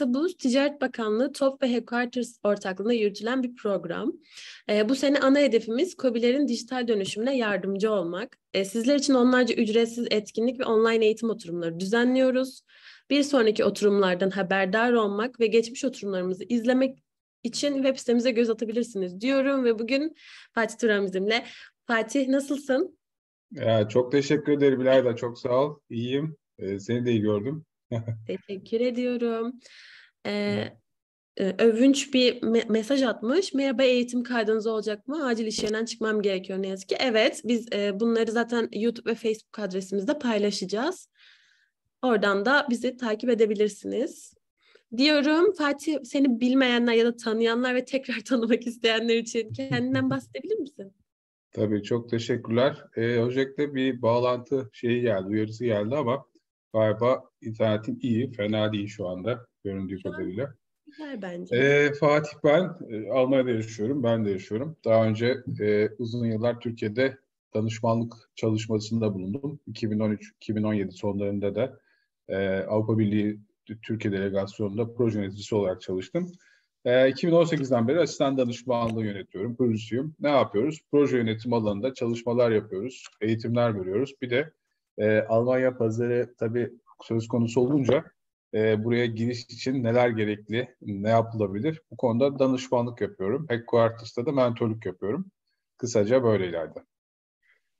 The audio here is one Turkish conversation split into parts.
MetaBoost Ticaret Bakanlığı Top ve Headquarters ortaklığında yürütülen bir program. E, bu sene ana hedefimiz COBİ'lerin dijital dönüşümüne yardımcı olmak. E, sizler için onlarca ücretsiz etkinlik ve online eğitim oturumları düzenliyoruz. Bir sonraki oturumlardan haberdar olmak ve geçmiş oturumlarımızı izlemek için web sitemize göz atabilirsiniz diyorum ve bugün Fatih Turan bizimle. Fatih nasılsın? Ya, çok teşekkür ederim İlayda. Çok sağ ol. İyiyim. Ee, seni de iyi gördüm. teşekkür ediyorum. E, övünç bir me- mesaj atmış. Merhaba eğitim kaydınız olacak mı? Acil iş yerinden çıkmam gerekiyor ne yazık ki. Evet biz e, bunları zaten YouTube ve Facebook adresimizde paylaşacağız. Oradan da bizi takip edebilirsiniz. Diyorum Fatih seni bilmeyenler ya da tanıyanlar ve tekrar tanımak isteyenler için kendinden bahsedebilir misin? Tabii çok teşekkürler. Ee, öncelikle bir bağlantı şeyi geldi, uyarısı geldi ama galiba internetim iyi, fena değil şu anda göründüğü şu kadarıyla. Güzel bence. Ee, Fatih ben, e, Almanya'da yaşıyorum, ben de yaşıyorum. Daha önce e, uzun yıllar Türkiye'de danışmanlık çalışmasında bulundum. 2013-2017 sonlarında da e, Avrupa Birliği Türkiye Delegasyonu'nda proje yöneticisi olarak çalıştım. E, ee, 2018'den beri asistan danışmanlığı yönetiyorum, kurucusuyum. Ne yapıyoruz? Proje yönetim alanında çalışmalar yapıyoruz, eğitimler veriyoruz. Bir de e, Almanya pazarı tabii söz konusu olunca e, buraya giriş için neler gerekli, ne yapılabilir? Bu konuda danışmanlık yapıyorum. Headquarters'ta da mentorluk yapıyorum. Kısaca böyle ileride.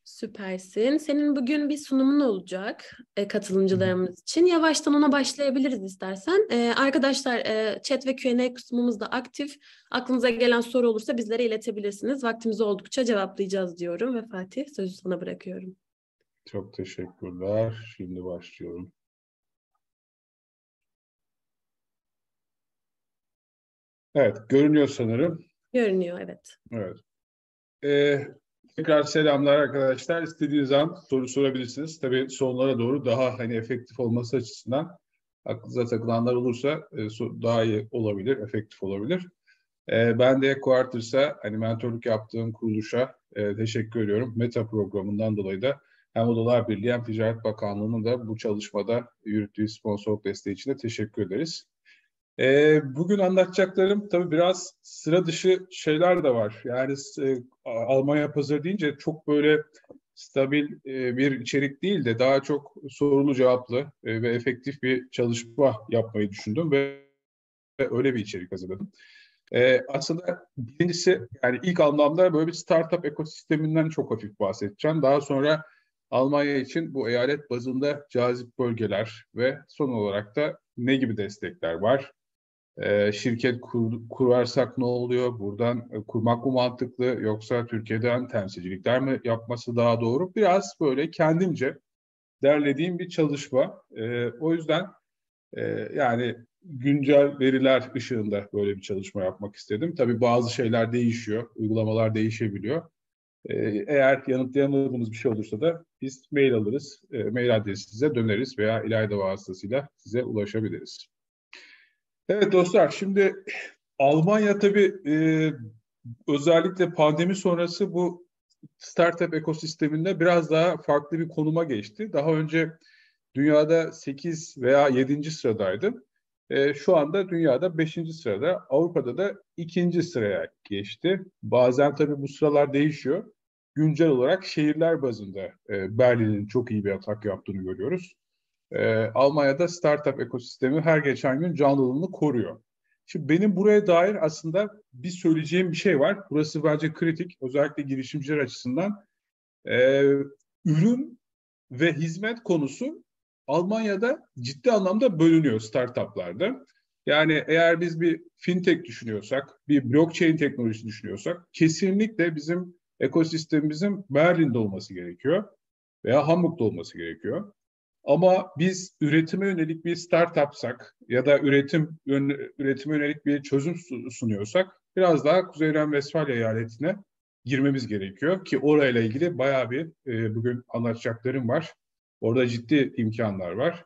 Süpersin. Senin bugün bir sunumun olacak e, katılımcılarımız için. Yavaştan ona başlayabiliriz istersen. E, arkadaşlar e, chat ve Q&A kısmımız da aktif. Aklınıza gelen soru olursa bizlere iletebilirsiniz. Vaktimiz oldukça cevaplayacağız diyorum ve Fatih sözü sana bırakıyorum. Çok teşekkürler. Şimdi başlıyorum. Evet, görünüyor sanırım. Görünüyor, evet. Evet. Ee, Tekrar selamlar arkadaşlar. İstediğiniz zaman soru sorabilirsiniz. Tabii sonlara doğru daha hani efektif olması açısından aklınıza takılanlar olursa e, daha iyi olabilir, efektif olabilir. E, ben de Quarters'a hani mentorluk yaptığım kuruluşa e, teşekkür ediyorum. Meta programından dolayı da hem Odalar Birliği hem Ticaret Bakanlığı'nın da bu çalışmada yürüttüğü sponsorluk desteği için de teşekkür ederiz. E, bugün anlatacaklarım tabii biraz sıra dışı şeyler de var. Yani e, Almanya pazarı deyince çok böyle stabil e, bir içerik değil de daha çok sorulu cevaplı e, ve efektif bir çalışma yapmayı düşündüm ve, öyle bir içerik hazırladım. E, aslında birincisi yani ilk anlamda böyle bir startup ekosisteminden çok hafif bahsedeceğim. Daha sonra Almanya için bu eyalet bazında cazip bölgeler ve son olarak da ne gibi destekler var? e, şirket kur, kurarsak ne oluyor? Buradan e, kurmak mı mantıklı yoksa Türkiye'den temsilcilikler mi yapması daha doğru? Biraz böyle kendimce derlediğim bir çalışma. E, o yüzden e, yani güncel veriler ışığında böyle bir çalışma yapmak istedim. Tabii bazı şeyler değişiyor, uygulamalar değişebiliyor. E, eğer yanıtlayamadığımız bir şey olursa da biz mail alırız, e, mail adresinize döneriz veya İlayda vasıtasıyla size ulaşabiliriz. Evet dostlar, şimdi Almanya tabii e, özellikle pandemi sonrası bu startup ekosisteminde biraz daha farklı bir konuma geçti. Daha önce dünyada 8 veya 7. sıradaydı. E, şu anda dünyada 5. sırada, Avrupa'da da 2. sıraya geçti. Bazen tabii bu sıralar değişiyor. Güncel olarak şehirler bazında e, Berlin'in çok iyi bir atak yaptığını görüyoruz e, Almanya'da startup ekosistemi her geçen gün canlılığını koruyor. Şimdi benim buraya dair aslında bir söyleyeceğim bir şey var. Burası bence kritik. Özellikle girişimciler açısından. E, ürün ve hizmet konusu Almanya'da ciddi anlamda bölünüyor startuplarda. Yani eğer biz bir fintech düşünüyorsak, bir blockchain teknolojisi düşünüyorsak kesinlikle bizim ekosistemimizin Berlin'de olması gerekiyor veya Hamburg'da olması gerekiyor. Ama biz üretime yönelik bir startupsak ya da üretim üretime yönelik bir çözüm sunuyorsak biraz daha Kuzey Ren-Vesfalya eyaletine girmemiz gerekiyor ki orayla ilgili bayağı bir e, bugün anlatacaklarım var. Orada ciddi imkanlar var.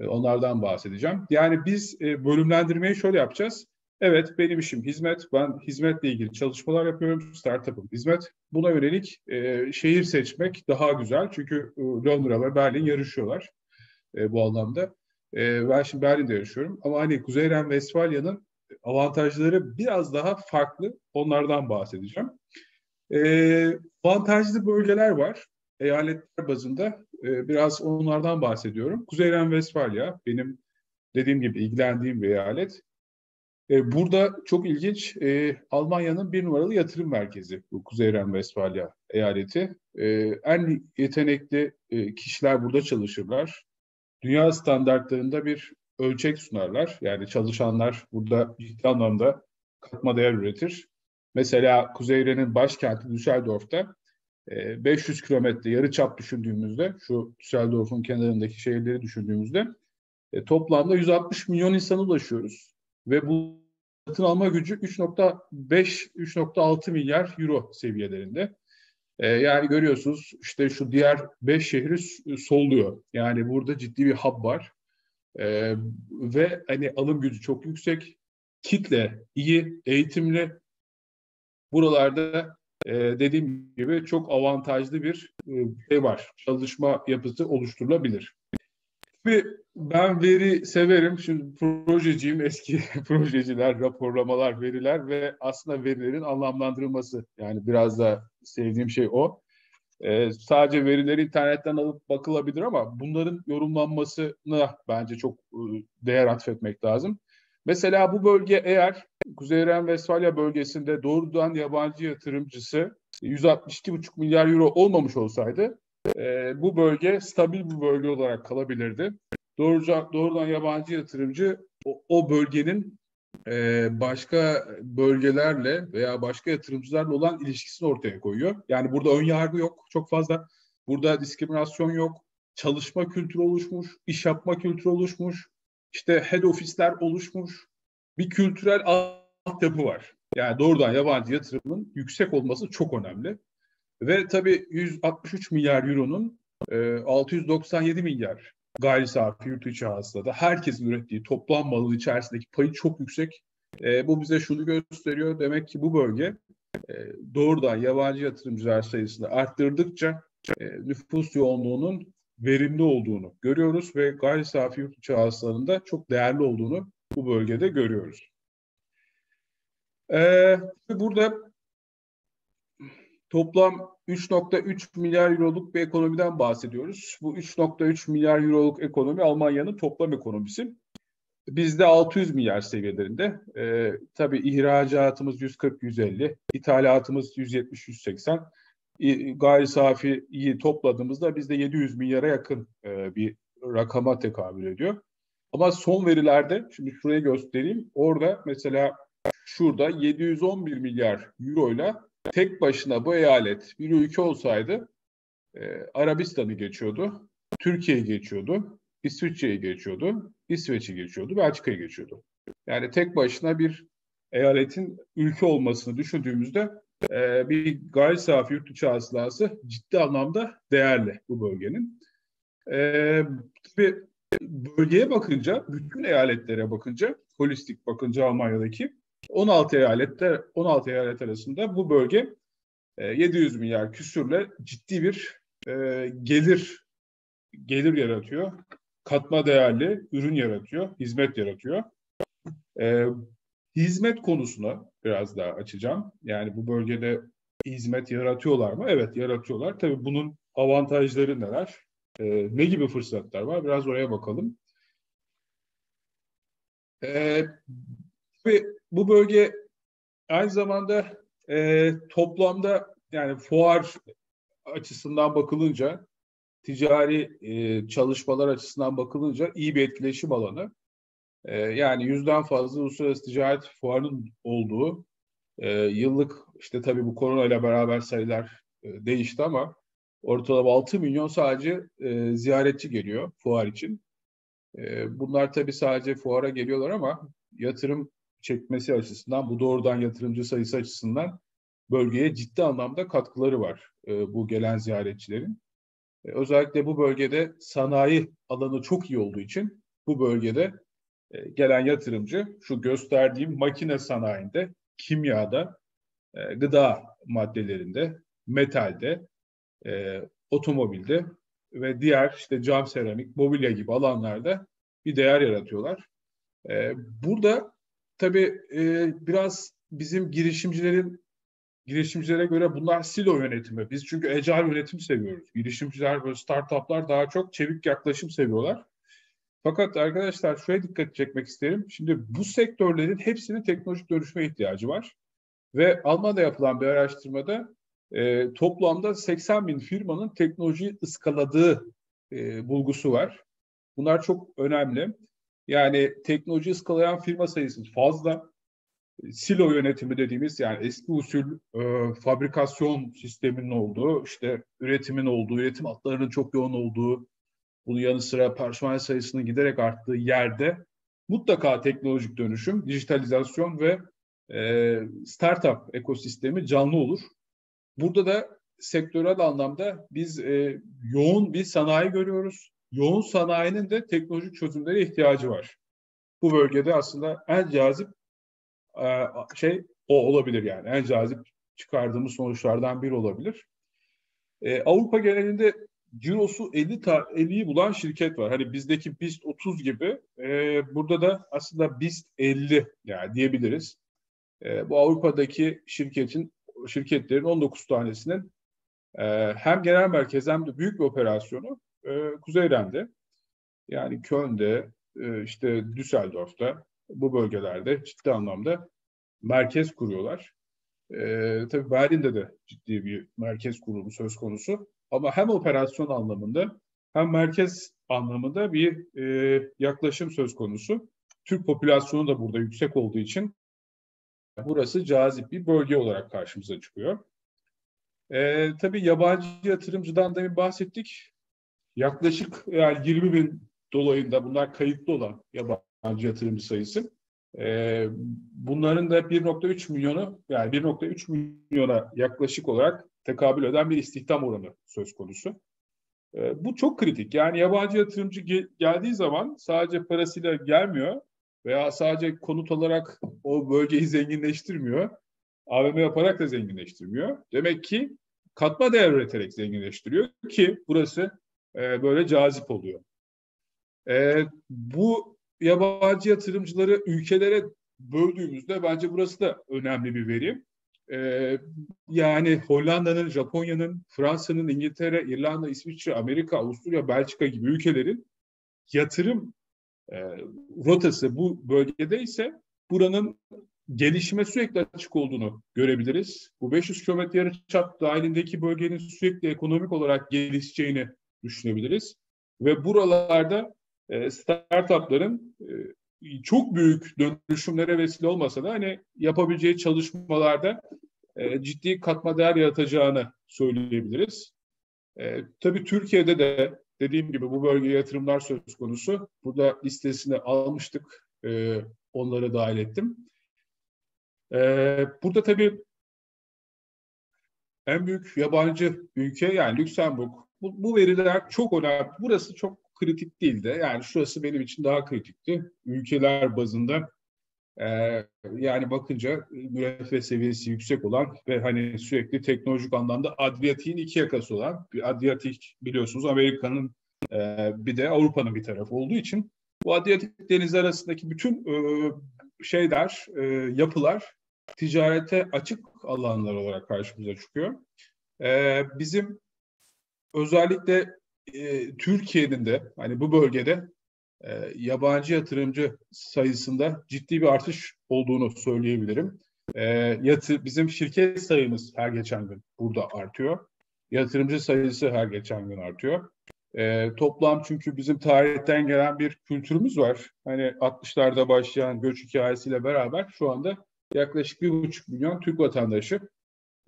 E, onlardan bahsedeceğim. Yani biz e, bölümlendirmeyi şöyle yapacağız. Evet benim işim hizmet. Ben hizmetle ilgili çalışmalar yapıyorum. Startup'ım hizmet. Buna yönelik e, şehir seçmek daha güzel. Çünkü e, Londra ve Berlin yarışıyorlar e, bu anlamda. E, ben şimdi Berlin'de yaşıyorum ama hani Kuzey Ren-Vesfalya'nın avantajları biraz daha farklı. Onlardan bahsedeceğim. E, avantajlı bölgeler var. Eyaletler bazında e, biraz onlardan bahsediyorum. Kuzey Ren-Vesfalya benim dediğim gibi ilgilendiğim bir eyalet. E, burada çok ilginç e, Almanya'nın bir numaralı yatırım merkezi bu Kuzey Ren-Vesfalya eyaleti. E, en yetenekli e, kişiler burada çalışırlar. Dünya standartlarında bir ölçek sunarlar. Yani çalışanlar burada ciddi anlamda katma değer üretir. Mesela Kuzey Ren'in başkenti Düsseldorf'ta 500 kilometre yarı çap düşündüğümüzde, şu Düsseldorf'un kenarındaki şehirleri düşündüğümüzde e, toplamda 160 milyon insana ulaşıyoruz. Ve bu satın alma gücü 3.5-3.6 milyar euro seviyelerinde. E, yani görüyorsunuz işte şu diğer 5 şehri solluyor. Yani burada ciddi bir hub var. E, ve hani alım gücü çok yüksek. Kitle iyi, eğitimli. Buralarda e, dediğim gibi çok avantajlı bir e, şey var. Çalışma yapısı oluşturulabilir. Ben veri severim. Şimdi projeciyim. Eski projeciler, raporlamalar, veriler ve aslında verilerin anlamlandırılması. Yani biraz da sevdiğim şey o. Ee, sadece verileri internetten alıp bakılabilir ama bunların yorumlanmasına bence çok e, değer atfetmek lazım. Mesela bu bölge eğer Kuzey Ren-Vesfalya bölgesinde doğrudan yabancı yatırımcısı 162,5 milyar euro olmamış olsaydı e, bu bölge stabil bir bölge olarak kalabilirdi. Doğruca, doğrudan yabancı yatırımcı o, o bölgenin e, başka bölgelerle veya başka yatırımcılarla olan ilişkisini ortaya koyuyor. Yani burada ön yargı yok çok fazla. Burada diskriminasyon yok. Çalışma kültürü oluşmuş, iş yapma kültürü oluşmuş. İşte head ofisler oluşmuş. Bir kültürel altyapı var. Yani doğrudan yabancı yatırımın yüksek olması çok önemli. Ve tabii 163 milyar euronun e, 697 milyar gayri safi yurt içi hasılada herkesin ürettiği toplam malın içerisindeki payı çok yüksek. E, bu bize şunu gösteriyor. Demek ki bu bölge e, doğrudan yabancı yatırımcılar sayısını arttırdıkça e, nüfus yoğunluğunun verimli olduğunu görüyoruz ve gayri safi yurt içi hasılarında çok değerli olduğunu bu bölgede görüyoruz. Ee, burada toplam 3.3 milyar euroluk bir ekonomiden bahsediyoruz. Bu 3.3 milyar euroluk ekonomi Almanya'nın toplam ekonomisi. Bizde 600 milyar seviyelerinde. Ee, tabii ihracatımız 140-150, ithalatımız 170-180. Gayri safiyi topladığımızda bizde 700 milyara yakın e, bir rakama tekabül ediyor. Ama son verilerde, şimdi şuraya göstereyim. Orada mesela şurada 711 milyar euro ile tek başına bu eyalet bir ülke olsaydı e, Arabistan'ı geçiyordu, Türkiye'yi geçiyordu, İsviçre'yi geçiyordu, İsveç'i geçiyordu, Belçika'yı geçiyordu. Yani tek başına bir eyaletin ülke olmasını düşündüğümüzde e, bir gayri safi yurt içi hasılası ciddi anlamda değerli bu bölgenin. E, tabii bölgeye bakınca, bütün eyaletlere bakınca, holistik bakınca Almanya'daki 16 eyalette 16 eyalet arasında bu bölge 700 e, milyar küsürle ciddi bir e, gelir gelir yaratıyor. Katma değerli ürün yaratıyor, hizmet yaratıyor. E, hizmet konusuna biraz daha açacağım. Yani bu bölgede hizmet yaratıyorlar mı? Evet yaratıyorlar. Tabii bunun avantajları neler? Ne gibi fırsatlar var? Biraz oraya bakalım. E, bu bölge aynı zamanda e, toplamda yani fuar açısından bakılınca ticari e, çalışmalar açısından bakılınca iyi bir etkileşim alanı. E, yani yüzden fazla uluslararası ticaret fuarının olduğu e, yıllık işte tabii bu korona ile beraber sayılar e, değişti ama ortalama 6 milyon sadece e, ziyaretçi geliyor fuar için. E, bunlar tabii sadece fuara geliyorlar ama yatırım çekmesi açısından, bu doğrudan yatırımcı sayısı açısından bölgeye ciddi anlamda katkıları var e, bu gelen ziyaretçilerin. E, özellikle bu bölgede sanayi alanı çok iyi olduğu için bu bölgede e, gelen yatırımcı şu gösterdiğim makine sanayinde, kimyada, e, gıda maddelerinde, metalde, e, otomobilde ve diğer işte cam seramik, mobilya gibi alanlarda bir değer yaratıyorlar. E, burada tabii e, biraz bizim girişimcilerin girişimcilere göre bunlar silo yönetimi. Biz çünkü agile yönetim seviyoruz. Girişimciler ve startuplar daha çok çevik yaklaşım seviyorlar. Fakat arkadaşlar şuraya dikkat çekmek isterim. Şimdi bu sektörlerin hepsinin teknolojik dönüşme ihtiyacı var. Ve Almanya'da yapılan bir araştırmada e, toplamda 80 bin firmanın teknolojiyi ıskaladığı e, bulgusu var. Bunlar çok önemli. Yani teknoloji ıskalayan firma sayısı fazla. Silo yönetimi dediğimiz yani eski usul e, fabrikasyon sisteminin olduğu, işte üretimin olduğu, üretim hatlarının çok yoğun olduğu, bunun yanı sıra personel sayısının giderek arttığı yerde mutlaka teknolojik dönüşüm, dijitalizasyon ve e, startup ekosistemi canlı olur. Burada da sektörel anlamda biz e, yoğun bir sanayi görüyoruz. Yoğun sanayinin de teknolojik çözümlere ihtiyacı var. Bu bölgede aslında en cazip e, şey o olabilir yani. En cazip çıkardığımız sonuçlardan biri olabilir. E, Avrupa genelinde cirosu 50 ta, 50'yi bulan şirket var. Hani bizdeki BIST 30 gibi e, burada da aslında BIST 50 yani diyebiliriz. Bu Avrupa'daki şirketin şirketlerin 19 tanesinin hem genel merkez hem de büyük bir operasyonu e, Kuzeyren'de yani Köln'de e, işte Düsseldorf'ta bu bölgelerde ciddi anlamda merkez kuruyorlar. E, tabii Berlin'de de ciddi bir merkez kurulumu söz konusu. Ama hem operasyon anlamında hem merkez anlamında bir e, yaklaşım söz konusu. Türk popülasyonu da burada yüksek olduğu için burası cazip bir bölge olarak karşımıza çıkıyor. E, tabii yabancı yatırımcıdan da bahsettik. Yaklaşık yani 20 bin dolayında bunlar kayıtlı olan yabancı yatırımcı sayısı. E, bunların da 1.3 milyonu yani 1.3 milyona yaklaşık olarak tekabül eden bir istihdam oranı söz konusu. E, bu çok kritik. Yani yabancı yatırımcı ge- geldiği zaman sadece parasıyla gelmiyor veya sadece konut olarak o bölgeyi zenginleştirmiyor. AVM yaparak da zenginleştirmiyor. Demek ki katma değer üreterek zenginleştiriyor ki burası e, böyle cazip oluyor. E, bu yabancı yatırımcıları ülkelere böldüğümüzde bence burası da önemli bir veri. Ee, yani Hollanda'nın, Japonya'nın, Fransa'nın, İngiltere, İrlanda, İsviçre, Amerika, Avusturya, Belçika gibi ülkelerin yatırım e, rotası bu bölgede ise buranın gelişime sürekli açık olduğunu görebiliriz. Bu 500 kilometre yarıçap dahilindeki bölgenin sürekli ekonomik olarak gelişeceğini düşünebiliriz. Ve buralarda e, startupların e, çok büyük dönüşümlere vesile olmasa da hani yapabileceği çalışmalarda e, ciddi katma değer yaratacağını söyleyebiliriz. E, tabii Türkiye'de de dediğim gibi bu bölgeye yatırımlar söz konusu. Burada listesini almıştık. E, onları dahil ettim. E, burada tabii en büyük yabancı ülke yani Lüksemburg. Bu, bu veriler çok önemli. Burası çok kritik değildi. Yani şurası benim için daha kritikti. Ülkeler bazında e, yani bakınca müreffeh seviyesi yüksek olan ve hani sürekli teknolojik anlamda Adriyatik'in iki yakası olan Adriyatik biliyorsunuz Amerika'nın e, bir de Avrupa'nın bir tarafı olduğu için bu Adriyatik denizi arasındaki bütün e, şeyler, e, yapılar ticarete açık alanlar olarak karşımıza çıkıyor. E, bizim özellikle e, Türkiye'nin de hani bu bölgede e, yabancı yatırımcı sayısında ciddi bir artış olduğunu söyleyebilirim. E, yatı, bizim şirket sayımız her geçen gün burada artıyor. Yatırımcı sayısı her geçen gün artıyor. E, toplam çünkü bizim tarihten gelen bir kültürümüz var. Hani 60'larda başlayan göç hikayesiyle beraber şu anda yaklaşık bir buçuk milyon Türk vatandaşı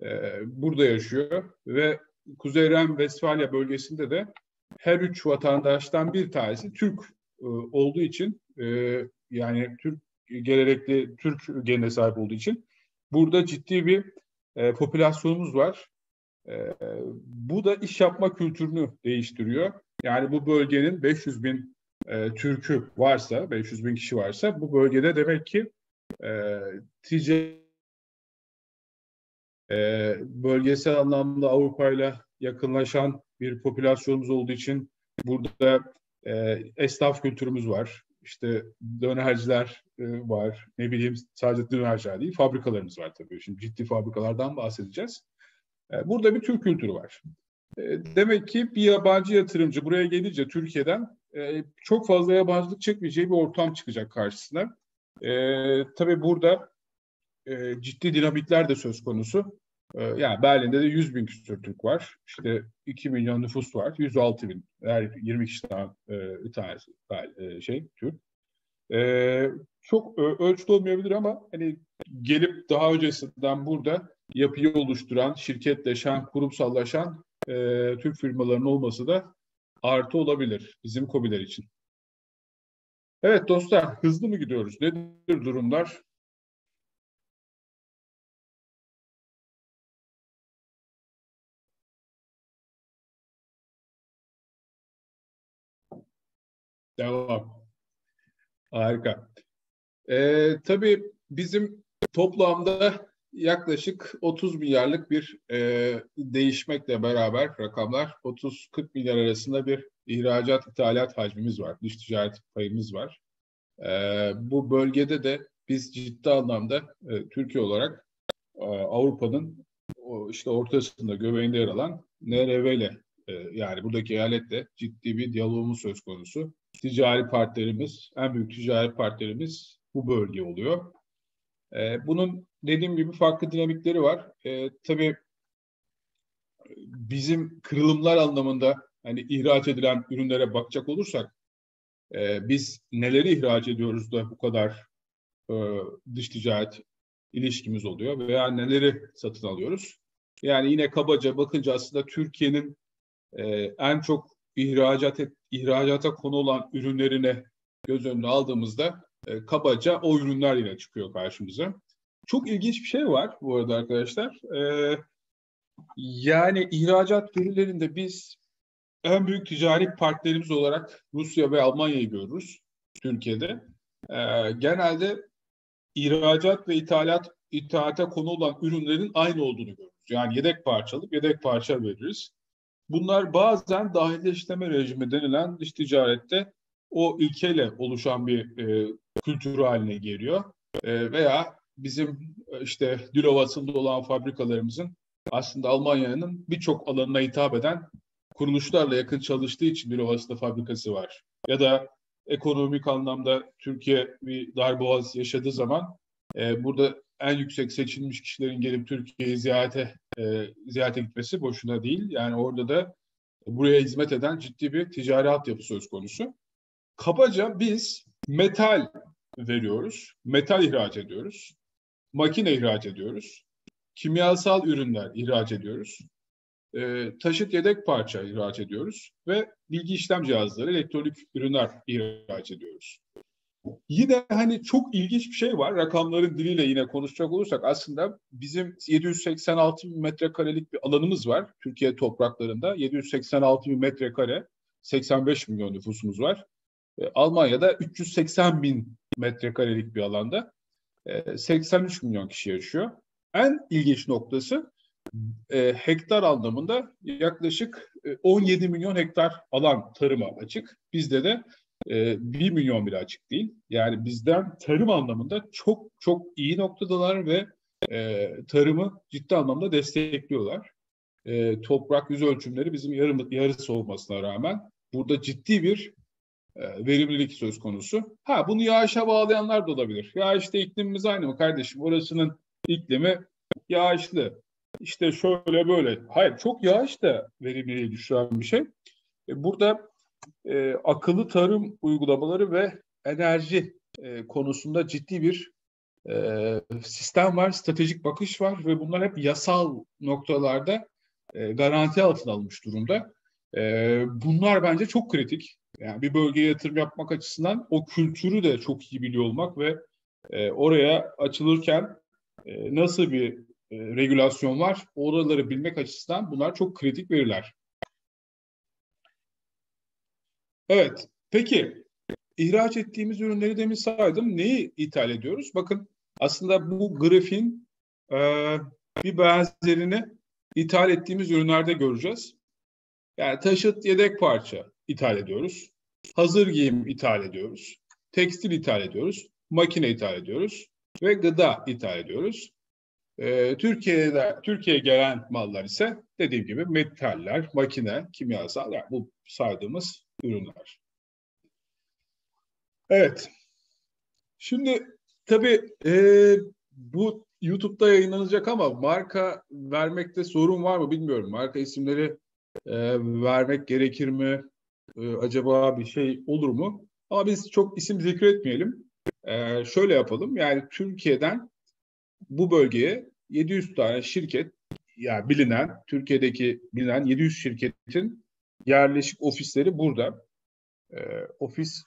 e, burada yaşıyor ve Kuzey Ren Vesfalya bölgesinde de her üç vatandaştan bir tanesi Türk e, olduğu için e, yani Türk gelenekli Türk genine sahip olduğu için burada ciddi bir e, popülasyonumuz var. E, bu da iş yapma kültürünü değiştiriyor. Yani bu bölgenin 500 bin e, Türk'ü varsa, 500 bin kişi varsa bu bölgede demek ki e, ticaret e, bölgesel anlamda Avrupa ile yakınlaşan bir popülasyonumuz olduğu için burada e, esnaf kültürümüz var. işte dönerciler e, var, ne bileyim sadece dönerciler değil, fabrikalarımız var tabii. Şimdi ciddi fabrikalardan bahsedeceğiz. E, burada bir Türk kültürü var. E, demek ki bir yabancı yatırımcı buraya gelince Türkiye'den e, çok fazla yabancılık çekmeyeceği bir ortam çıkacak karşısına. E, tabii burada e, ciddi dinamikler de söz konusu. E, yani Berlin'de de 100 bin küsur Türk var. İşte 2 milyon nüfus var. 106 bin. Her 20 kişiden e, bir tanesi e, şey Türk. E, çok ölçüde olmayabilir ama hani gelip daha öncesinden burada yapıyı oluşturan, şirketleşen, kurumsallaşan e, Türk firmaların olması da artı olabilir bizim COBİ'ler için. Evet dostlar hızlı mı gidiyoruz? Nedir durumlar? Devam. Harika. Ee, tabii bizim toplamda yaklaşık 30 milyarlık bir e, değişmekle beraber rakamlar 30-40 milyar arasında bir ihracat ithalat hacmimiz var. Dış ticaret payımız var. E, bu bölgede de biz ciddi anlamda e, Türkiye olarak e, Avrupa'nın işte ortasında göbeğinde yer alan NRV ile e, yani buradaki eyaletle ciddi bir diyalogumuz söz konusu. Ticari partnerimiz, en büyük ticari partnerimiz bu bölge oluyor. E, bunun dediğim gibi farklı dinamikleri var. E, tabii bizim kırılımlar anlamında hani ihraç edilen ürünlere bakacak olursak e, biz neleri ihraç ediyoruz da bu kadar e, dış ticaret ilişkimiz oluyor veya neleri satın alıyoruz? Yani yine kabaca bakınca aslında Türkiye'nin e, en çok ihracat et, ihracata konu olan ürünlerine göz önüne aldığımızda e, kabaca o ürünler yine çıkıyor karşımıza. Çok ilginç bir şey var bu arada arkadaşlar. E, yani ihracat verilerinde biz en büyük ticari partnerimiz olarak Rusya ve Almanya'yı görürüz Türkiye'de. E, genelde ihracat ve ithalat ithalata konu olan ürünlerin aynı olduğunu görürüz. Yani yedek parçalık yedek parça veririz. Bunlar bazen dahilleştirme rejimi denilen dış ticarette o ilkeyle oluşan bir e, kültür haline geliyor. E, veya bizim e, işte Dilovası'nda olan fabrikalarımızın aslında Almanya'nın birçok alanına hitap eden kuruluşlarla yakın çalıştığı için Dilovası'da fabrikası var. Ya da ekonomik anlamda Türkiye bir darboğaz yaşadığı zaman e, burada en yüksek seçilmiş kişilerin gelip Türkiye'yi ziyarete e, ziyarete gitmesi boşuna değil. Yani orada da buraya hizmet eden ciddi bir ticari altyapı söz konusu. Kabaca biz metal veriyoruz, metal ihraç ediyoruz, makine ihraç ediyoruz, kimyasal ürünler ihraç ediyoruz, e, taşıt yedek parça ihraç ediyoruz ve bilgi işlem cihazları, elektronik ürünler ihraç ediyoruz. Yine hani çok ilginç bir şey var. Rakamların diliyle yine konuşacak olursak aslında bizim 786 bin metrekarelik bir alanımız var Türkiye topraklarında. 786 bin metrekare, 85 milyon nüfusumuz var. E, Almanya'da 380 bin metrekarelik bir alanda 83 e, milyon kişi yaşıyor. En ilginç noktası e, hektar anlamında yaklaşık 17 milyon hektar alan tarıma açık. Bizde de e, 1 milyon bile açık değil. Yani bizden tarım anlamında çok çok iyi noktadalar ve e, tarımı ciddi anlamda destekliyorlar. E, toprak yüz ölçümleri bizim yarım, yarısı olmasına rağmen burada ciddi bir e, verimlilik söz konusu. Ha bunu yağışa bağlayanlar da olabilir. Ya işte iklimimiz aynı mı kardeşim? Orasının iklimi yağışlı. İşte şöyle böyle. Hayır çok yağış da verimliliği düşüren bir şey. E, burada e, akıllı tarım uygulamaları ve enerji e, konusunda ciddi bir e, sistem var, stratejik bakış var ve bunlar hep yasal noktalarda e, garanti altına alınmış durumda. E, bunlar bence çok kritik. Yani bir bölgeye yatırım yapmak açısından o kültürü de çok iyi biliyor olmak ve e, oraya açılırken e, nasıl bir e, regülasyon var, oraları bilmek açısından bunlar çok kritik veriler. Evet. Peki ihraç ettiğimiz ürünleri demin saydım. Neyi ithal ediyoruz? Bakın aslında bu grafin e, bir benzerini ithal ettiğimiz ürünlerde göreceğiz. Yani taşıt yedek parça ithal ediyoruz. Hazır giyim ithal ediyoruz. tekstil ithal ediyoruz, makine ithal ediyoruz ve gıda ithal ediyoruz. Ee, Türkiye'de Türkiye'ye gelen mallar ise dediğim gibi metaller, makine, kimyasal yani bu saydığımız ürünler. Evet. Şimdi tabii e, bu YouTube'da yayınlanacak ama marka vermekte sorun var mı bilmiyorum. Marka isimleri e, vermek gerekir mi? E, acaba bir şey olur mu? Ama biz çok isim zikretmeyelim. E, şöyle yapalım. Yani Türkiye'den bu bölgeye 700 tane şirket, yani bilinen, Türkiye'deki bilinen 700 şirketin yerleşik ofisleri burada. E, ofis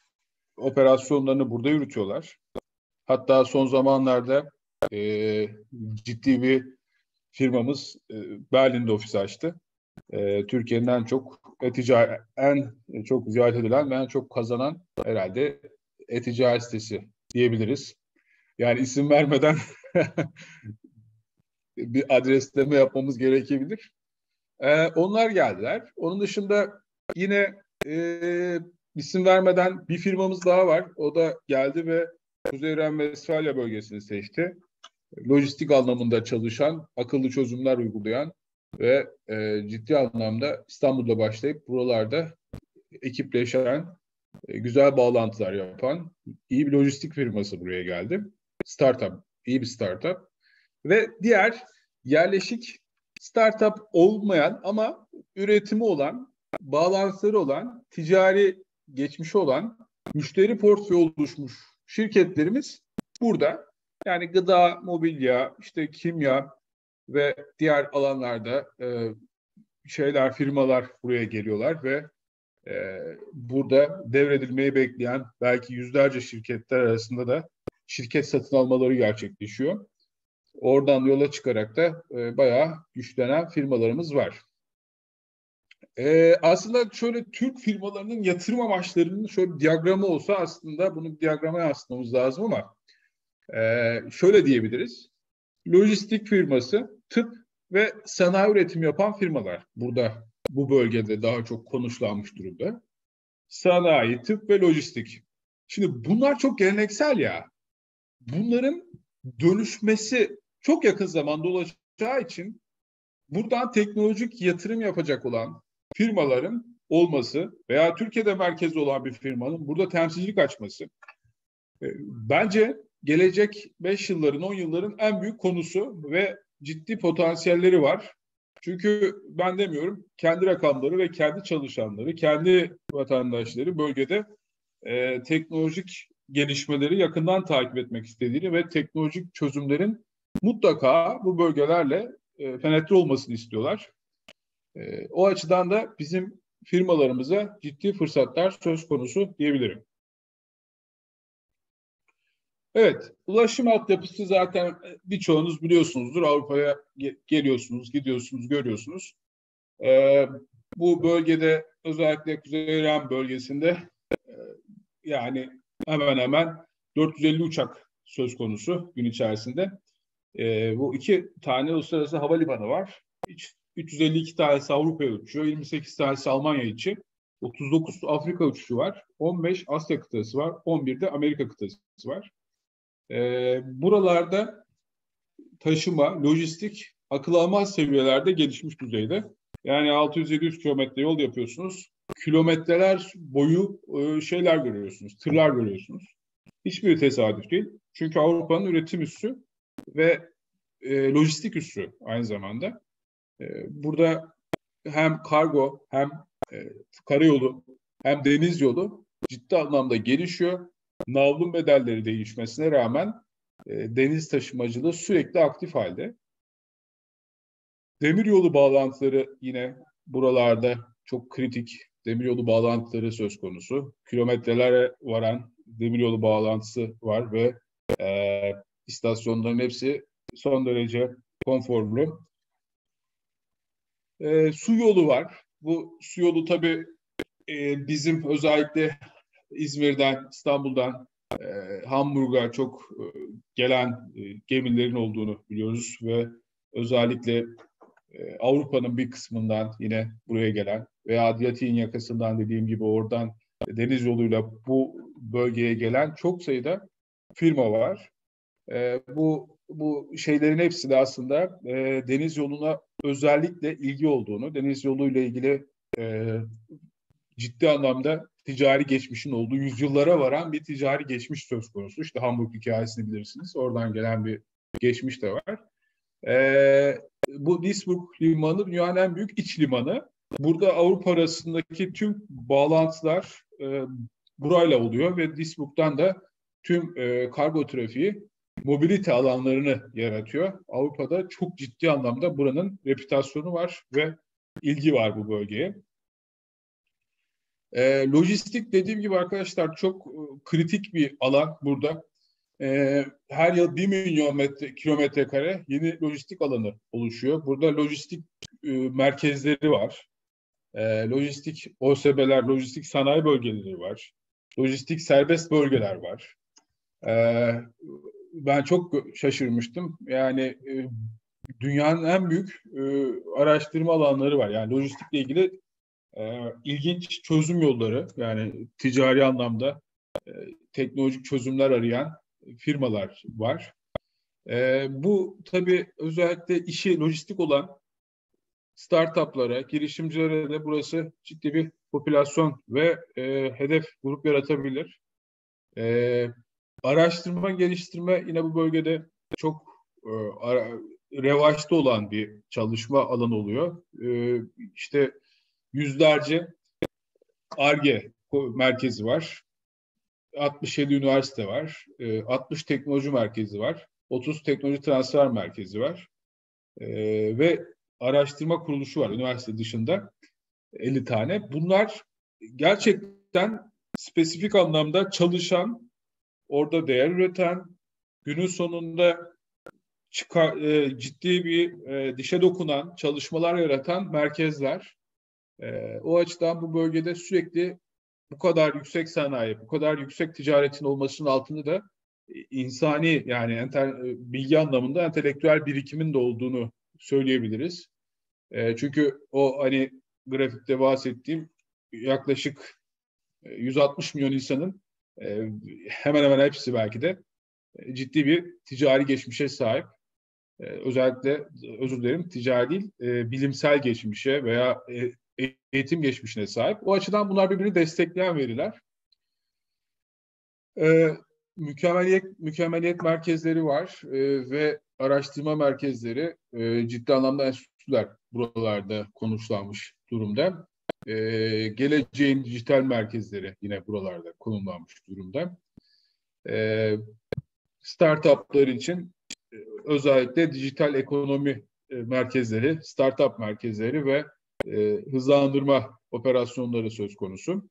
operasyonlarını burada yürütüyorlar. Hatta son zamanlarda e, ciddi bir firmamız e, Berlin'de ofis açtı. E, Türkiye'nin en çok e en çok ziyaret edilen ve en çok kazanan herhalde e-ticaret sitesi diyebiliriz. Yani isim vermeden bir adresleme yapmamız gerekebilir. Ee, onlar geldiler. Onun dışında yine e, isim vermeden bir firmamız daha var. O da geldi ve Kuzey Ren Vesfalya bölgesini seçti. Lojistik anlamında çalışan, akıllı çözümler uygulayan ve e, ciddi anlamda İstanbul'da başlayıp buralarda ekipleşen, e, güzel bağlantılar yapan iyi bir lojistik firması buraya geldi. Startup, iyi bir startup. Ve diğer yerleşik startup olmayan ama üretimi olan, bağlantıları olan, ticari geçmişi olan, müşteri portföyü oluşmuş şirketlerimiz burada. Yani gıda, mobilya, işte kimya ve diğer alanlarda e, şeyler, firmalar buraya geliyorlar ve e, burada devredilmeyi bekleyen belki yüzlerce şirketler arasında da şirket satın almaları gerçekleşiyor. Oradan yola çıkarak da e, bayağı güçlenen firmalarımız var. E, aslında şöyle Türk firmalarının yatırım amaçlarının şöyle bir diyagramı olsa aslında bunu bir diyagrama yansıtmamız lazım ama e, şöyle diyebiliriz. Lojistik firması, tıp ve sanayi üretim yapan firmalar burada bu bölgede daha çok konuşlanmış durumda. Sanayi, tıp ve lojistik. Şimdi bunlar çok geleneksel ya. Bunların dönüşmesi çok yakın zamanda olacağı için buradan teknolojik yatırım yapacak olan firmaların olması veya Türkiye'de merkezi olan bir firmanın burada temsilcilik açması e, bence gelecek 5 yılların 10 yılların en büyük konusu ve ciddi potansiyelleri var. Çünkü ben demiyorum kendi rakamları ve kendi çalışanları, kendi vatandaşları bölgede e, teknolojik gelişmeleri yakından takip etmek istediğini ve teknolojik çözümlerin mutlaka bu bölgelerle e, penetre olmasını istiyorlar. E, o açıdan da bizim firmalarımıza ciddi fırsatlar söz konusu diyebilirim. Evet, ulaşım altyapısı zaten birçoğunuz biliyorsunuzdur. Avrupa'ya geliyorsunuz, gidiyorsunuz, görüyorsunuz. Ee, bu bölgede özellikle Kuzey İran bölgesinde e, yani hemen hemen 450 uçak söz konusu gün içerisinde. E, bu iki tane uluslararası havalimanı var. 352 tanesi Avrupa'ya uçuyor, 28 tanesi Almanya için. 39 Afrika uçuşu var, 15 Asya kıtası var, 11 de Amerika kıtası var. E, buralarda taşıma, lojistik akıl almaz seviyelerde gelişmiş düzeyde. Yani 600-700 kilometre yol yapıyorsunuz. Kilometreler boyu e, şeyler görüyorsunuz, tırlar görüyorsunuz. Hiçbir tesadüf değil. Çünkü Avrupa'nın üretim üssü ve e, lojistik üssü aynı zamanda. E, burada hem kargo hem e, karayolu hem deniz yolu ciddi anlamda gelişiyor. Navlun bedelleri değişmesine rağmen e, deniz taşımacılığı sürekli aktif halde. Demiryolu bağlantıları yine buralarda çok kritik demiryolu bağlantıları söz konusu. Kilometrelere varan demiryolu bağlantısı var ve e, istasyonların hepsi son derece konforlu. E, su yolu var. Bu su yolu tabii e, bizim özellikle İzmir'den, İstanbul'dan e, Hamburg'a çok e, gelen e, gemilerin olduğunu biliyoruz ve özellikle e, Avrupa'nın bir kısmından yine buraya gelen veya Adriyatik'in yakasından dediğim gibi oradan deniz yoluyla bu bölgeye gelen çok sayıda firma var. E, bu bu şeylerin hepsi de aslında e, deniz yoluna özellikle ilgi olduğunu, deniz yoluyla ilgili e, ciddi anlamda ticari geçmişin olduğu yüzyıllara varan bir ticari geçmiş söz konusu. İşte Hamburg hikayesini bilirsiniz. Oradan gelen bir geçmiş de var. E, bu Duisburg limanı dünyanın en büyük iç limanı. Burada Avrupa arasındaki tüm bağlantılar e, burayla oluyor ve Duisburg'dan da tüm e, kargo trafiği mobilite alanlarını yaratıyor. Avrupa'da çok ciddi anlamda buranın reputasyonu var ve ilgi var bu bölgeye. E, lojistik dediğim gibi arkadaşlar çok e, kritik bir alan burada. E, her yıl 1 milyon metre, kilometre kare yeni lojistik alanı oluşuyor. Burada lojistik e, merkezleri var. E, lojistik OSB'ler, lojistik sanayi bölgeleri var. Lojistik serbest bölgeler var. E, ben çok şaşırmıştım. Yani e, dünyanın en büyük e, araştırma alanları var. Yani lojistikle ilgili e, ilginç çözüm yolları yani ticari anlamda e, teknolojik çözümler arayan firmalar var. E, bu tabii özellikle işi lojistik olan startuplara, girişimcilere de burası ciddi bir popülasyon ve e, hedef grup yaratabilir. E, araştırma, geliştirme yine bu bölgede çok e, ara, revaçta olan bir çalışma alanı oluyor. E, işte yüzlerce ARGE merkezi var. 67 üniversite var. 60 e, teknoloji merkezi var. 30 teknoloji transfer merkezi var. E, ve araştırma kuruluşu var üniversite dışında 50 tane. Bunlar gerçekten spesifik anlamda çalışan, orada değer üreten, günün sonunda çıkar, e, ciddi bir e, dişe dokunan çalışmalar yaratan merkezler. E, o açıdan bu bölgede sürekli bu kadar yüksek sanayi, bu kadar yüksek ticaretin olmasının altında da e, insani yani enter, e, bilgi anlamında entelektüel birikimin de olduğunu söyleyebiliriz. E, çünkü o hani grafikte bahsettiğim yaklaşık 160 milyon insanın e, hemen hemen hepsi belki de e, ciddi bir ticari geçmişe sahip. E, özellikle özür dilerim ticari değil e, bilimsel geçmişe veya e, eğitim geçmişine sahip. O açıdan bunlar birbirini destekleyen veriler. E, mükemmeliyet, mükemmeliyet merkezleri var ve araştırma merkezleri ciddi anlamda enstitüler buralarda konuşlanmış durumda. E, geleceğin dijital merkezleri yine buralarda konumlanmış durumda. E, startuplar için e, özellikle dijital ekonomi e, merkezleri, startup merkezleri ve e, hızlandırma operasyonları söz konusu.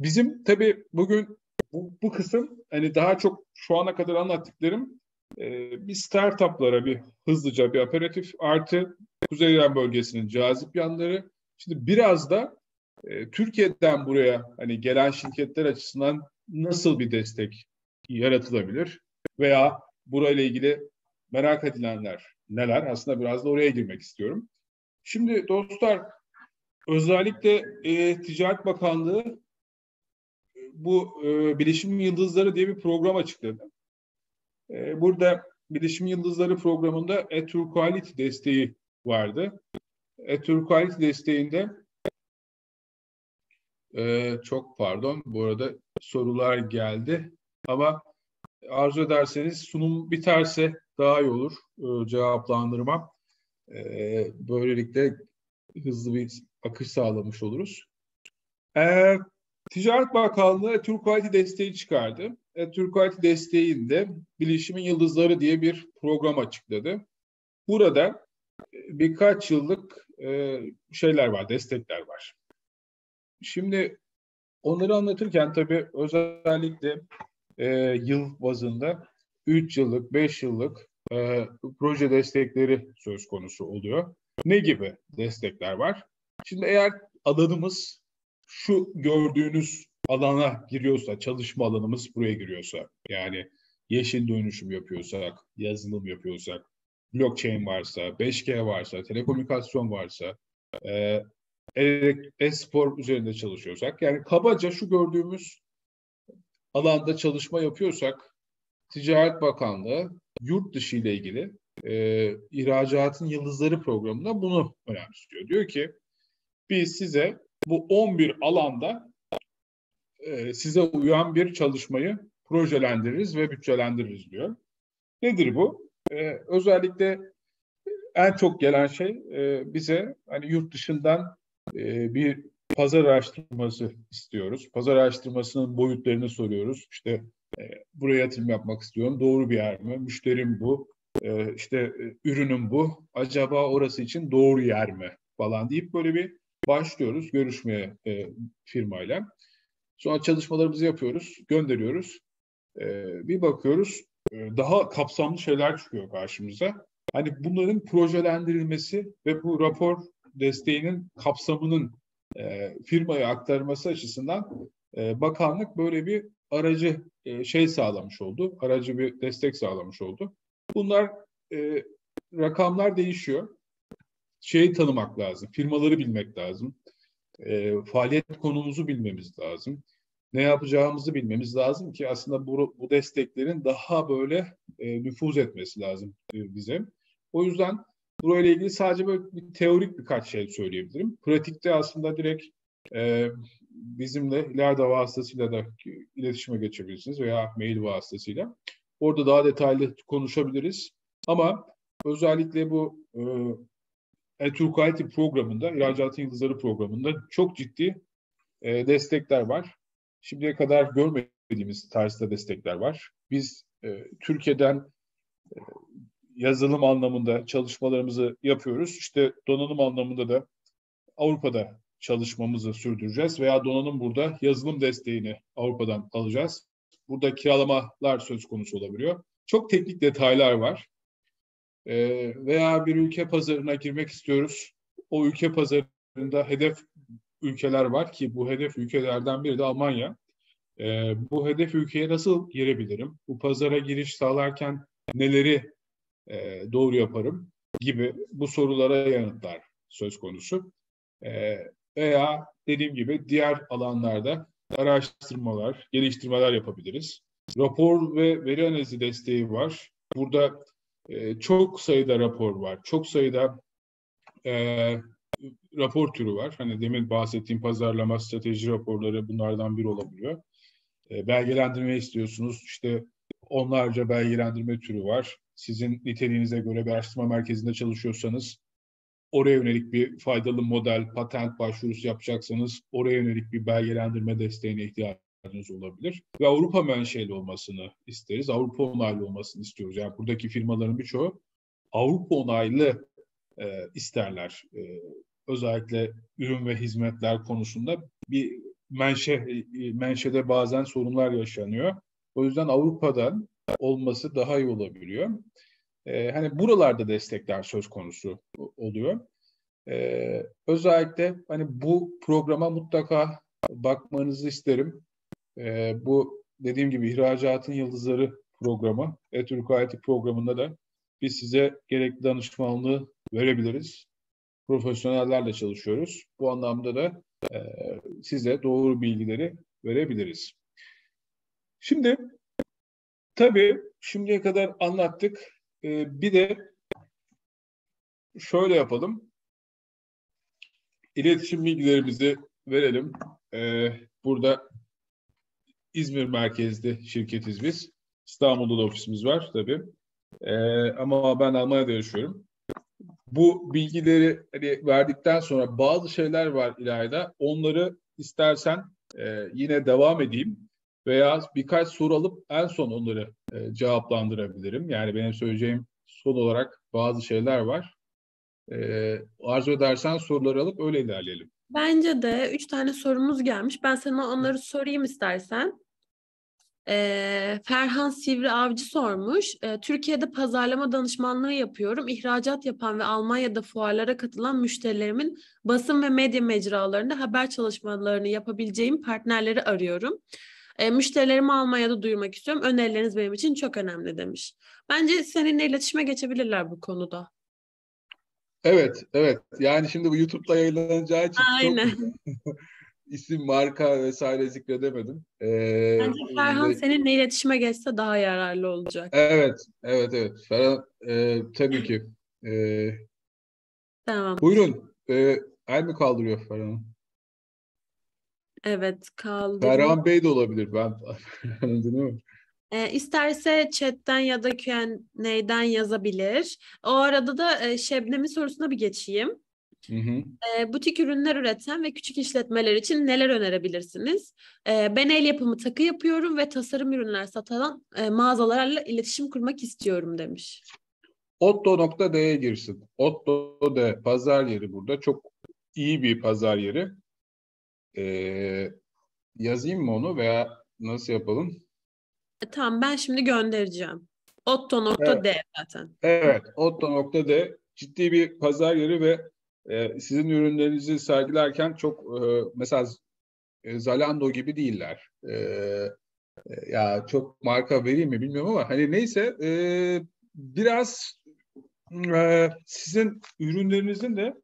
Bizim tabii bugün bu, bu kısım hani daha çok şu ana kadar anlattıklarım e, bir startuplara bir hızlıca bir aperatif artı Kuzey İran bölgesinin cazip yanları. Şimdi biraz da e, Türkiye'den buraya hani gelen şirketler açısından nasıl bir destek yaratılabilir veya burayla ilgili merak edilenler neler? Aslında biraz da oraya girmek istiyorum. Şimdi dostlar özellikle e, Ticaret Bakanlığı bu e, Bilişim Yıldızları diye bir program açıkladı. E, burada Bilişim Yıldızları programında e-Turquality desteği vardı. E-Turquality desteğinde e, çok pardon bu arada sorular geldi ama arzu ederseniz sunum biterse daha iyi olur e, cevaplandırma. E, böylelikle hızlı bir akış sağlamış oluruz. E, Ticaret Bakanlığı Türk desteği çıkardı. E, Türk desteğinde Bilişimin Yıldızları diye bir program açıkladı. Burada birkaç yıllık e, şeyler var, destekler var. Şimdi onları anlatırken tabii özellikle e, yıl bazında 3 yıllık, 5 yıllık e, proje destekleri söz konusu oluyor. Ne gibi destekler var? Şimdi eğer alanımız şu gördüğünüz alana giriyorsa, çalışma alanımız buraya giriyorsa, yani yeşil dönüşüm yapıyorsak, yazılım yapıyorsak, blockchain varsa, 5G varsa, telekomünikasyon varsa, e, e-spor üzerinde çalışıyorsak, yani kabaca şu gördüğümüz alanda çalışma yapıyorsak Ticaret Bakanlığı yurt dışı ile ilgili e, ihracatın yıldızları programında bunu önemsiyor. Diyor ki biz size bu 11 alanda e, size uyan bir çalışmayı projelendiririz ve bütçelendiririz diyor. Nedir bu? E, özellikle en çok gelen şey e, bize hani yurt dışından e, bir pazar araştırması istiyoruz. Pazar araştırmasının boyutlarını soruyoruz. İşte e, buraya yatırım yapmak istiyorum. Doğru bir yer mi? Müşterim bu. E, işte e, ürünüm bu. Acaba orası için doğru yer mi? Falan deyip böyle bir başlıyoruz görüşmeye e, firmayla. Sonra çalışmalarımızı yapıyoruz, gönderiyoruz. E, bir bakıyoruz daha kapsamlı şeyler çıkıyor karşımıza. Hani bunların projelendirilmesi ve bu rapor desteğinin kapsamının e, firmaya aktarması açısından e, bakanlık böyle bir aracı e, şey sağlamış oldu. Aracı bir destek sağlamış oldu. Bunlar e, rakamlar değişiyor. Şeyi tanımak lazım, firmaları bilmek lazım. E, faaliyet konumuzu bilmemiz lazım. Ne yapacağımızı bilmemiz lazım ki aslında bu, bu desteklerin daha böyle e, nüfuz etmesi lazım e, bize. O yüzden burayla ilgili sadece böyle bir teorik birkaç şey söyleyebilirim. Pratikte aslında direkt e, bizimle ileride vasıtasıyla da iletişime geçebilirsiniz veya mail vasıtasıyla. Orada daha detaylı konuşabiliriz. Ama özellikle bu e, e-Turquality programında, İhracatın Yıldızları programında çok ciddi e, destekler var. Şimdiye kadar görmediğimiz tarzda destekler var. Biz e, Türkiye'den e, yazılım anlamında çalışmalarımızı yapıyoruz. İşte donanım anlamında da Avrupa'da çalışmamızı sürdüreceğiz veya donanım burada yazılım desteğini Avrupa'dan alacağız. Burada kiralamalar söz konusu olabiliyor. Çok teknik detaylar var. Ee, veya bir ülke pazarına girmek istiyoruz. O ülke pazarında hedef ülkeler var ki bu hedef ülkelerden biri de Almanya. Ee, bu hedef ülkeye nasıl girebilirim? Bu pazara giriş sağlarken neleri e, doğru yaparım gibi bu sorulara yanıtlar söz konusu. E, veya dediğim gibi diğer alanlarda araştırmalar, geliştirmeler yapabiliriz. Rapor ve veri analizi desteği var. Burada e, çok sayıda rapor var. Çok sayıda e, rapor türü var. Hani demin bahsettiğim pazarlama strateji raporları bunlardan biri olabiliyor. E, belgelendirme istiyorsunuz. İşte onlarca belgelendirme türü var. Sizin niteliğinize göre bir araştırma merkezinde çalışıyorsanız oraya yönelik bir faydalı model, patent başvurusu yapacaksanız oraya yönelik bir belgelendirme desteğine ihtiyacınız olabilir. Ve Avrupa menşeli olmasını isteriz. Avrupa onaylı olmasını istiyoruz. Yani buradaki firmaların birçoğu Avrupa onaylı e, isterler. E, özellikle ürün ve hizmetler konusunda bir menşe e, menşede bazen sorunlar yaşanıyor. O yüzden Avrupa'dan olması daha iyi olabiliyor. Ee, hani buralarda destekler söz konusu oluyor. Ee, özellikle hani bu programa mutlaka bakmanızı isterim. Ee, bu dediğim gibi ihracatın yıldızları programı, e-Türk programında da biz size gerekli danışmanlığı verebiliriz. Profesyonellerle çalışıyoruz. Bu anlamda da e, size doğru bilgileri verebiliriz. Şimdi tabii şimdiye kadar anlattık. Ee, bir de şöyle yapalım. İletişim bilgilerimizi verelim. Ee, burada İzmir merkezli şirketiz biz. İstanbul'da da ofisimiz var tabii. Ee, ama ben Almanya'da yaşıyorum. Bu bilgileri hani verdikten sonra bazı şeyler var ileride. Onları istersen e, yine devam edeyim veya birkaç soru alıp en son onları e, cevaplandırabilirim. Yani benim söyleyeceğim son olarak bazı şeyler var. E, arzu edersen soruları alıp öyle ilerleyelim. Bence de üç tane sorumuz gelmiş. Ben sana onları sorayım istersen. Ee, Ferhan Sivri Avcı sormuş. Ee, Türkiye'de pazarlama danışmanlığı yapıyorum. İhracat yapan ve Almanya'da fuarlara katılan müşterilerimin basın ve medya mecralarında haber çalışmalarını yapabileceğim partnerleri arıyorum. E, müşterilerimi Almanya'da duyurmak istiyorum. Önerileriniz benim için çok önemli demiş. Bence seninle iletişime geçebilirler bu konuda. Evet, evet. Yani şimdi bu YouTube'da yayınlanacağı için Aynen. çok isim, marka vesaire zikredemedim. Ee, Bence Ferhan e, seninle iletişime geçse daha yararlı olacak. Evet, evet, evet. Ferhan e, tabii ki. E, tamam. Buyurun. E, el mi kaldırıyor Ferhan? Evet, kaldırıyor. Ferhan Bey de olabilir. Ben mı? E, isterse chatten ya da Q&A'den yazabilir. O arada da e, Şebnem'in sorusuna bir geçeyim. Hı hı. E, butik ürünler üreten ve küçük işletmeler için neler önerebilirsiniz? E, ben el yapımı takı yapıyorum ve tasarım ürünler satan e, mağazalarla iletişim kurmak istiyorum demiş. Otto.d'ye girsin. Otto.d pazar yeri burada. Çok iyi bir pazar yeri. Ee, yazayım mı onu veya nasıl yapalım? E, tamam ben şimdi göndereceğim. Otto.d evet. zaten. Evet Otto.d ciddi bir pazar yeri ve e, sizin ürünlerinizi sergilerken çok e, mesela e, Zalando gibi değiller. E, e, ya çok marka vereyim mi bilmiyorum ama hani neyse biraz sizin ürünlerinizin de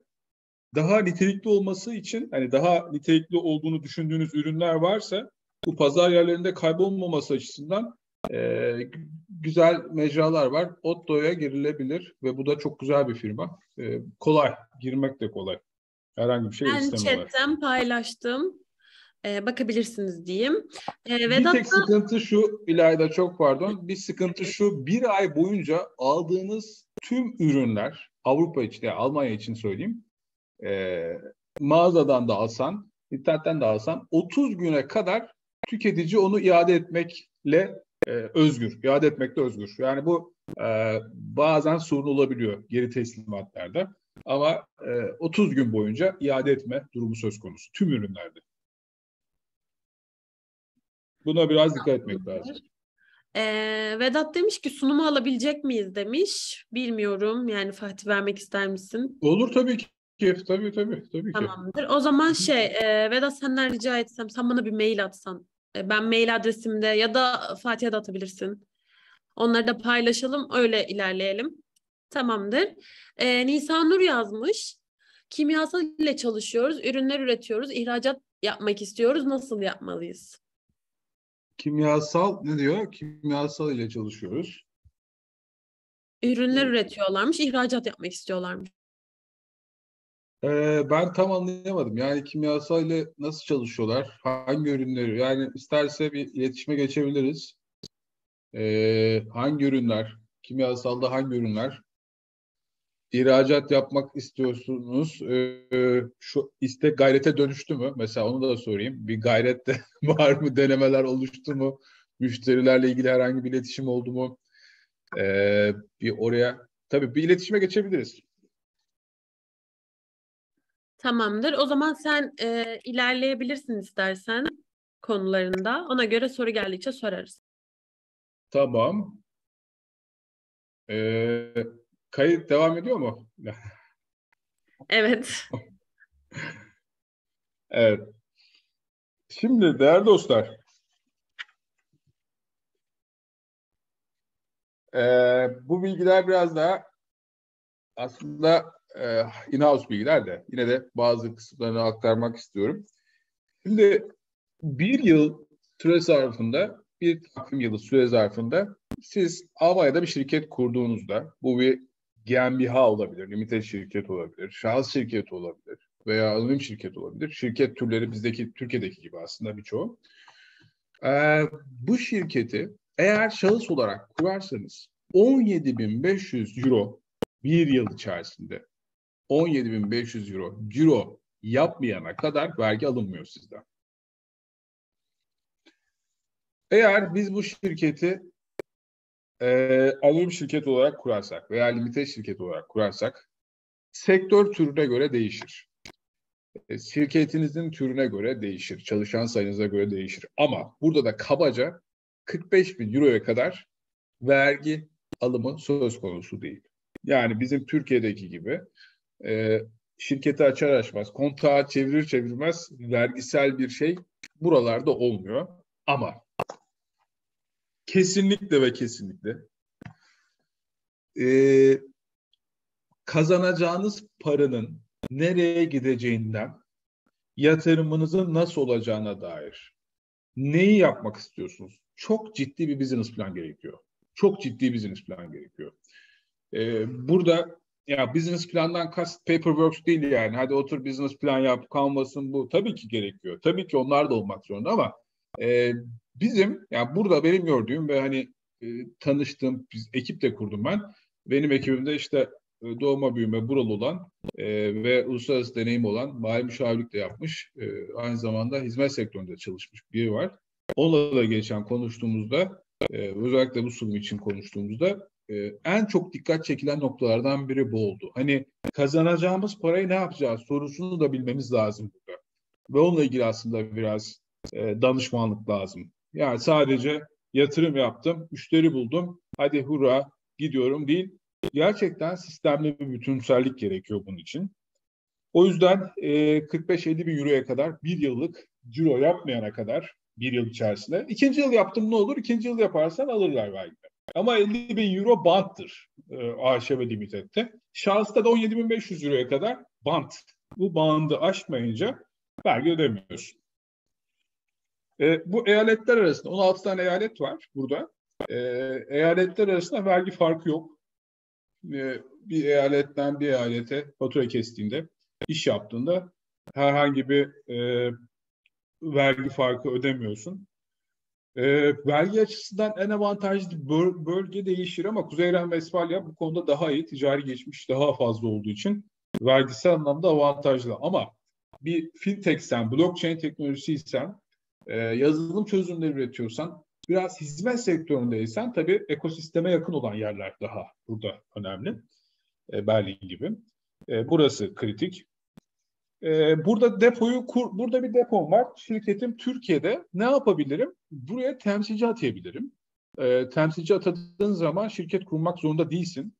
daha nitelikli olması için hani daha nitelikli olduğunu düşündüğünüz ürünler varsa bu pazar yerlerinde kaybolmaması açısından güzel mecralar var. Otto'ya girilebilir ve bu da çok güzel bir firma. E, kolay, girmek de kolay. Herhangi bir şey ben istemiyorlar. Ben chatten paylaştım. E, bakabilirsiniz diyeyim. E, Vedat bir tek sıkıntı şu, İlayda çok pardon. Bir sıkıntı şu, bir ay boyunca aldığınız tüm ürünler, Avrupa için, yani Almanya için söyleyeyim, e, mağazadan da alsan, internetten de alsan 30 güne kadar tüketici onu iade etmekle e, özgür, iade etmekte özgür. Yani bu e, bazen sorun olabiliyor geri teslimatlarda. Ama e, 30 gün boyunca iade etme durumu söz konusu tüm ürünlerde. Buna biraz dikkat etmek lazım. Ee, Vedat demiş ki sunumu alabilecek miyiz demiş. Bilmiyorum yani Fatih vermek ister misin? Olur tabii ki. Tabii tabii tabii ki. Tamamdır. O zaman şey e, Vedat senden rica etsem sen bana bir mail atsan. E, ben mail adresimde ya da Fatih'e de atabilirsin. Onları da paylaşalım öyle ilerleyelim. Tamamdır. E, Nisan Nur yazmış. Kimyasal ile çalışıyoruz, ürünler üretiyoruz, ihracat yapmak istiyoruz. Nasıl yapmalıyız? Kimyasal ne diyor? Kimyasal ile çalışıyoruz. Ürünler üretiyorlarmış, ihracat yapmak istiyorlarmış. Ee, ben tam anlayamadım. Yani kimyasal ile nasıl çalışıyorlar? Hangi ürünleri? Yani isterse bir iletişime geçebiliriz. Ee, hangi ürünler? Kimyasalda hangi ürünler? İhracat yapmak istiyorsunuz. Ee, şu istek gayrete dönüştü mü? Mesela onu da sorayım. Bir gayret de var mı? Denemeler oluştu mu? Müşterilerle ilgili herhangi bir iletişim oldu mu? Ee, bir oraya tabii bir iletişime geçebiliriz. Tamamdır. O zaman sen e, ilerleyebilirsin istersen konularında. Ona göre soru geldikçe sorarız. Tamam. Ee, kayıt devam ediyor mu? evet. evet. Şimdi değerli dostlar. Ee, bu bilgiler biraz daha aslında e, in-house bilgiler de yine de bazı kısımlarını aktarmak istiyorum. Şimdi bir yıl süre zarfında, bir takvim yılı süre zarfında siz Almanya'da bir şirket kurduğunuzda bu bir GmbH olabilir, limited şirket olabilir, şahıs şirketi olabilir veya anonim şirket olabilir. Şirket türleri bizdeki Türkiye'deki gibi aslında birçoğu. Ee, bu şirketi eğer şahıs olarak kurarsanız 17.500 euro bir yıl içerisinde 17.500 euro ciro yapmayana kadar vergi alınmıyor sizden. Eğer biz bu şirketi e, anonim şirket olarak kurarsak veya limite şirket olarak kurarsak sektör türüne göre değişir. E, şirketinizin türüne göre değişir. Çalışan sayınıza göre değişir. Ama burada da kabaca 45 bin euroya kadar vergi alımı söz konusu değil. Yani bizim Türkiye'deki gibi e, şirketi açar açmaz, kontağı çevirir çevirmez vergisel bir şey buralarda olmuyor. Ama kesinlikle ve kesinlikle e, kazanacağınız paranın nereye gideceğinden yatırımınızın nasıl olacağına dair. Neyi yapmak istiyorsunuz? Çok ciddi bir business plan gerekiyor. Çok ciddi bir business plan gerekiyor. Ee, burada ya business plandan kast paperwork değil yani. Hadi otur business plan yap, kalmasın bu. Tabii ki gerekiyor. Tabii ki onlar da olmak zorunda ama e, bizim yani burada benim gördüğüm ve hani e, tanıştığım biz, ekip de kurdum ben. Benim ekibimde işte e, doğma büyüme buralı olan e, ve uluslararası deneyim olan mali müşavirlik de yapmış. E, aynı zamanda hizmet sektöründe çalışmış biri var. Onunla da geçen konuştuğumuzda e, özellikle bu sunum için konuştuğumuzda e, en çok dikkat çekilen noktalardan biri bu oldu. Hani kazanacağımız parayı ne yapacağız sorusunu da bilmemiz lazım burada. Ve onunla ilgili aslında biraz e, danışmanlık lazım. Yani sadece yatırım yaptım, müşteri buldum, hadi hurra gidiyorum değil. Gerçekten sistemli bir bütünsellik gerekiyor bunun için. O yüzden e, 45-50 bin euroya kadar bir yıllık ciro yapmayana kadar bir yıl içerisinde. İkinci yıl yaptım ne olur? İkinci yıl yaparsan alırlar belki. Ama 50 bin euro banttır e, AŞ ve Limited'de. Şahısta da 17.500 euroya kadar bant. Bu bandı aşmayınca vergi ödemiyorsun. E, bu eyaletler arasında 16 tane eyalet var burada. E, eyaletler arasında vergi farkı yok. E, bir eyaletten bir eyalete fatura kestiğinde, iş yaptığında herhangi bir e, vergi farkı ödemiyorsun. E, vergi açısından en avantajlı bölge değişir ama Kuzey Ren Vesfalya bu konuda daha iyi, ticari geçmiş daha fazla olduğu için vergisel anlamda avantajlı. Ama bir fintechsen, blockchain teknolojisiysen, e, yazılım çözümleri üretiyorsan, biraz hizmet sektöründeysen tabii ekosisteme yakın olan yerler daha burada önemli. E, Berlin gibi. E, burası kritik. E, burada depoyu kur, burada bir depom var. Şirketim Türkiye'de ne yapabilirim? Buraya temsilci atayabilirim. E, temsilci atadığın zaman şirket kurmak zorunda değilsin.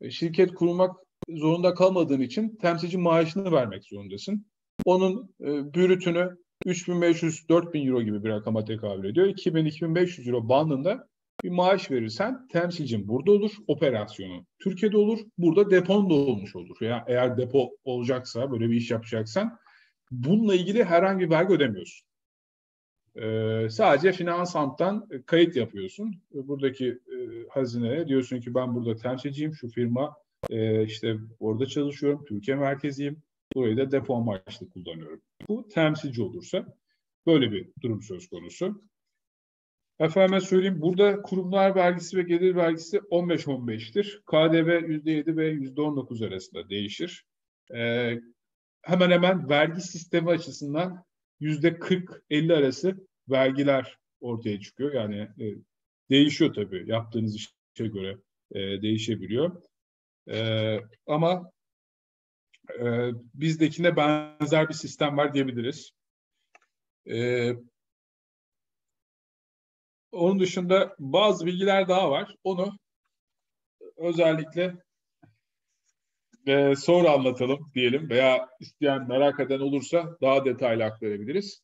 E, şirket kurmak zorunda kalmadığın için temsilci maaşını vermek zorundasın. Onun e, bürütünü 3500-4000 euro gibi bir rakama tekabül ediyor. 2000-2500 euro bandında bir maaş verirsen temsilcin burada olur, operasyonu Türkiye'de olur, burada depon da olmuş olur. Yani eğer depo olacaksa, böyle bir iş yapacaksan bununla ilgili herhangi bir vergi ödemiyorsun. Ee, sadece finans anttan kayıt yapıyorsun. Buradaki e, hazineye diyorsun ki ben burada temsilciyim, şu firma e, işte orada çalışıyorum, Türkiye merkeziyim. Burayı da depo amaçlı kullanıyorum. Bu temsilci olursa böyle bir durum söz konusu. Efendime söyleyeyim burada kurumlar vergisi ve gelir vergisi 15-15'tir. KDV %7 ve %19 arasında değişir. Ee, hemen hemen vergi sistemi açısından %40-50 arası vergiler ortaya çıkıyor. Yani e, değişiyor tabii yaptığınız işe göre e, değişebiliyor. E, ama e, bizdekine benzer bir sistem var diyebiliriz. E, onun dışında bazı bilgiler daha var. Onu özellikle e, sonra anlatalım diyelim veya isteyen merak eden olursa daha detaylı aktarabiliriz.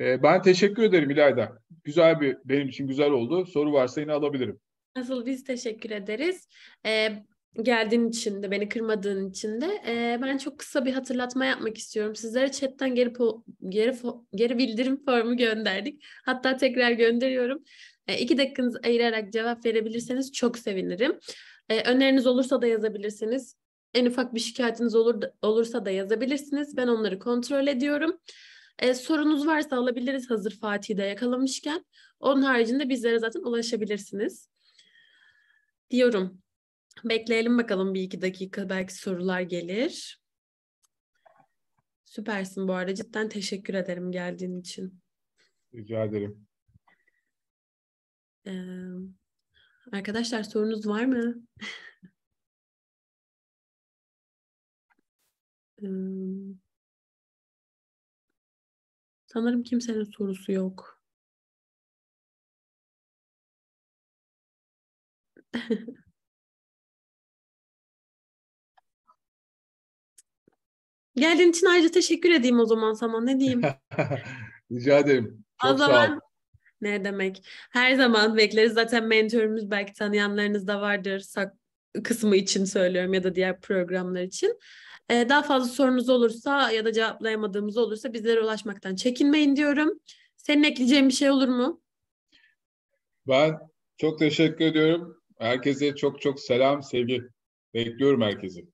E, ben teşekkür ederim İlayda. Güzel bir benim için güzel oldu. Soru varsa yine alabilirim. Asıl biz teşekkür ederiz. Ee, geldiğin için de beni kırmadığın için de e, ben çok kısa bir hatırlatma yapmak istiyorum. Sizlere chatten geri geri geri bildirim formu gönderdik. Hatta tekrar gönderiyorum. E, iki dakikanızı ayırarak cevap verebilirseniz çok sevinirim. E, öneriniz olursa da yazabilirsiniz. En ufak bir şikayetiniz olur olursa da yazabilirsiniz. Ben onları kontrol ediyorum. E, sorunuz varsa alabiliriz hazır Fatih'i de yakalamışken. Onun haricinde bizlere zaten ulaşabilirsiniz. Diyorum. Bekleyelim bakalım bir iki dakika belki sorular gelir. Süpersin bu arada. Cidden teşekkür ederim geldiğin için. Rica ederim. Ee, arkadaşlar sorunuz var mı? ee, sanırım kimsenin sorusu yok. Geldiğin için ayrıca teşekkür edeyim o zaman sana. Ne diyeyim? Rica ederim. Çok o zaman ne demek? Her zaman bekleriz. Zaten mentörümüz belki tanıyanlarınız da vardır. Sak kısmı için söylüyorum ya da diğer programlar için. E, daha fazla sorunuz olursa ya da cevaplayamadığımız olursa bizlere ulaşmaktan çekinmeyin diyorum. Senin ekleyeceğin bir şey olur mu? Ben çok teşekkür ediyorum. Herkese çok çok selam, sevgi. Bekliyorum herkesi.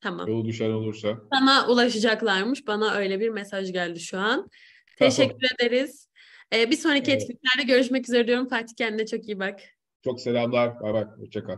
Tamam. Yolu düşen olursa. Sana ulaşacaklarmış. Bana öyle bir mesaj geldi şu an. Teşekkür ederiz. Ee, bir sonraki Evet. etkinliklerde görüşmek üzere diyorum. Fatih kendine çok iyi bak. Çok selamlar. Bay bay. Hoşça kal.